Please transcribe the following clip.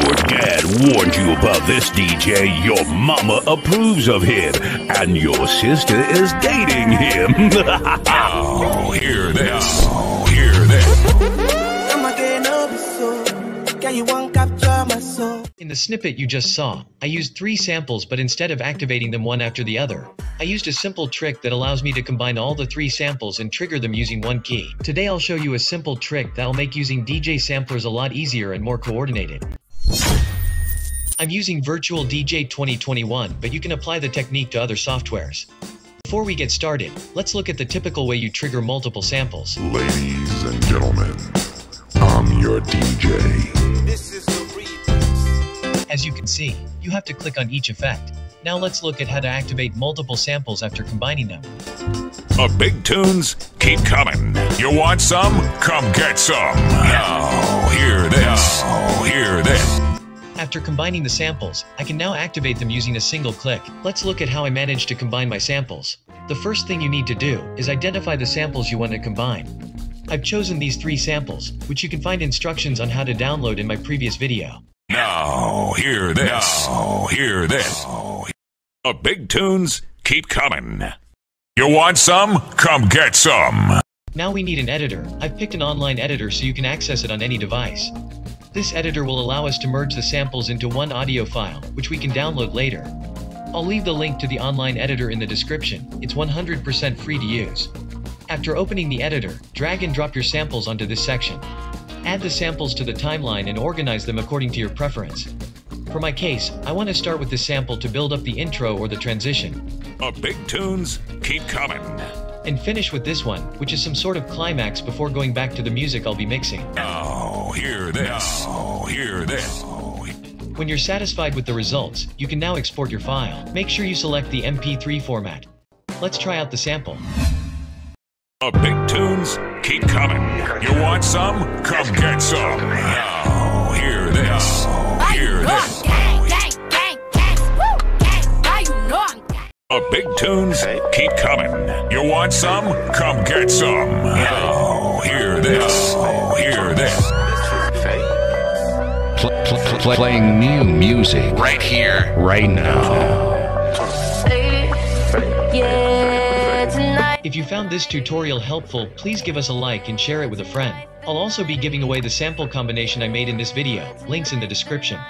Your dad warned you about this DJ. Your mama approves of him. And your sister is dating him. oh, hear this. Oh, hear this. In the snippet you just saw, I used three samples but instead of activating them one after the other, I used a simple trick that allows me to combine all the three samples and trigger them using one key. Today I'll show you a simple trick that'll make using DJ samplers a lot easier and more coordinated. I'm using Virtual DJ 2021, but you can apply the technique to other softwares. Before we get started, let's look at the typical way you trigger multiple samples. Ladies and gentlemen, I'm your DJ. As you can see, you have to click on each effect. Now let's look at how to activate multiple samples after combining them. A big tunes keep coming. You want some? Come get some. Now, hear this. Now, hear this. After combining the samples, I can now activate them using a single click. Let's look at how I managed to combine my samples. The first thing you need to do is identify the samples you want to combine. I've chosen these three samples, which you can find instructions on how to download in my previous video. Now, hear this. Now, hear this. A big tunes keep coming. You want some? Come get some. Now we need an editor. I've picked an online editor so you can access it on any device. This editor will allow us to merge the samples into one audio file, which we can download later. I'll leave the link to the online editor in the description. It's 100% free to use. After opening the editor, drag and drop your samples onto this section. Add the samples to the timeline and organize them according to your preference. For my case, I want to start with the sample to build up the intro or the transition. A big tunes keep coming. And finish with this one, which is some sort of climax before going back to the music I'll be mixing. Now, hear this. Now, hear this. When you're satisfied with the results, you can now export your file. Make sure you select the MP3 format. Let's try out the sample. A big tunes keep coming. You want some? Come get some. Now, hear this. Hear this. A big tunes keep coming. You want some? Come get some. Now, hear this. Hear this. Pl- pl- pl- playing new music right here, right now. If you found this tutorial helpful, please give us a like and share it with a friend. I'll also be giving away the sample combination I made in this video, links in the description.